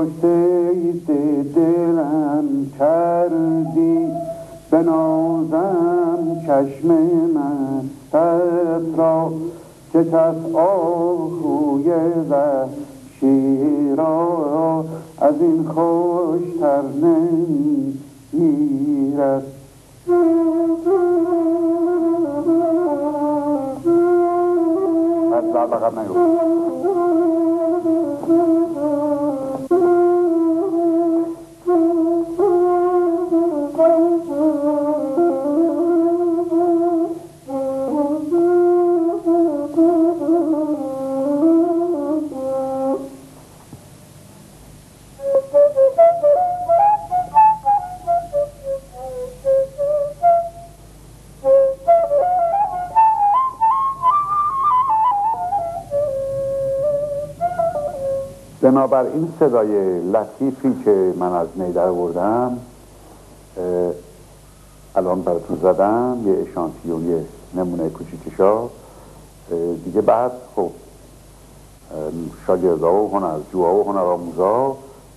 خوش دلم کردی. بنازم چشم من را. که کس آهوی وحشی را. از این خوشتر نمیرد از بقیه بنابراین صدای لطیفی که من از نی در بردم الان براتون زدم یه اشانتیون یه نمونه کوچیکشا دیگه بعد خب شاگردا و هنرجوها و هنرآموزا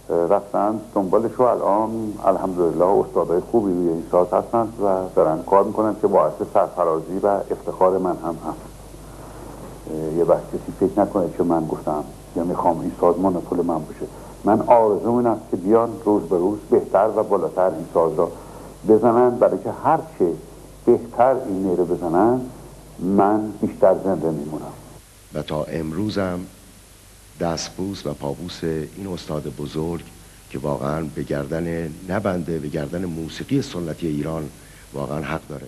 رفتن دنبالش و الان الحمدلله استادای خوبی روی این ساز هستند و دارن کار می‌کنن که باعث سرفرازی و افتخار من هم هست. یه وقت کسی فکر نکنه که من گفتم یا می‌خوام این سازمان پول من باشه. من آرزو این است که بیان روز به روز بهتر و بالاتر این ساز را بزنن. برای که هر چه بهتر این نیره بزنن من بیشتر زنده میمونم. و تا امروزم دستبوس و پابوس این استاد بزرگ که واقعا به گردن نبنده به گردن موسیقی سنتی ایران واقعا حق داره.